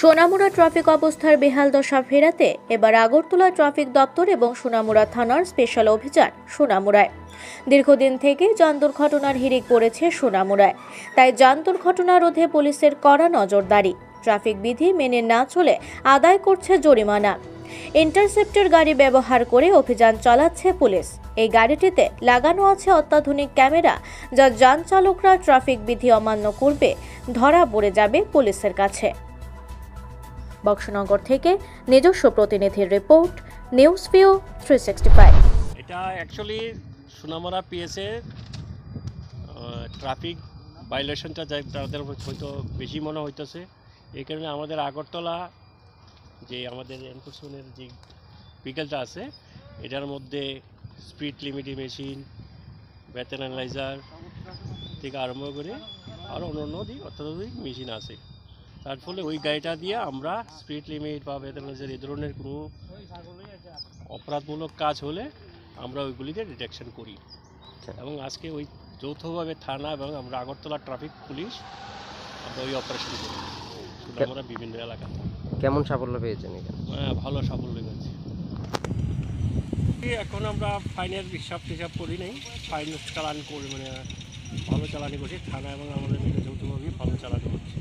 Sonamura traffic অবস্থার বেহাল দশা ফেরাতে এবার আগরতলা ট্রাফিক দপ্তর এবং সোনামুড়া থানার স্পেশাল অভিযান সোনামুড়ায়। দীর্ঘদিন থেকে যান দুর্ঘটনার হিড়িক পড়েছে সোনামুড়ায়। তাই যান দুর্ঘটনা রোধে পুলিশের কড়া নজরদারি। ট্রাফিক বিধি মেনে না চলে আদায় করছে জরিমানা। ইন্টারসেপ্টের গাড়ি ব্যবহার করে অভিযান চালাচ্ছে পুলিশ। এই গাড়িটিতে লাগানো আছে অত্যাধুনিক ক্যামেরা, যা যান চালকরা ট্রাফিক বিধি অমান্য করবে, ধরা পড়ে যাবে পুলিশের কাছে। বক্সনগর থেকে নিজস্ব প্রতিনিধির রিপোর্ট, নিউজ ভিউ থ্রি এটা অ্যাকচুয়ালি সোনামরা পিএসএ ট্রাফিক ভাইলেশনটা তাদের হয়তো বেশি মনে হইতেছে। এই কারণে আমাদের আগরতলা যে আমাদের এনফোর্সমেন্টের যে বিকেলটা আছে, এটার মধ্যে স্পিড লিমিটিং মেশিন ব্যাথেন অ্যানালাইজার থেকে আরম্ভ করে আরও অন্য অন্য দিক অত্যাধুনিক মেশিন আছে। তার ফলে ওই গাড়িটা দিয়ে আমরা স্পিড লিমিট বা অ্যানালাইজার এই ধরনের কোনো অপরাধমূলক কাজ হলে আমরা ওইগুলিতে ডিটেকশন করি। এবং আজকে ওই যৌথভাবে থানা এবং আমরা আগরতলা ট্রাফিক পুলিশ আমরা ওই অপারেশন করি। আমরা বিভিন্ন এলাকাতে। কেমন সাফল্য পেয়েছেন এখানে? হ্যাঁ, ভালো সাফল্য হয়েছে এখন আমরা ফাইনের হিসাব টিসাব করি নাই। ফাইন চালান করি মানে ভালো চালানি করছি। থানা এবং আমাদের মিলে যৌথভাবেই ভালো চালানি করছি।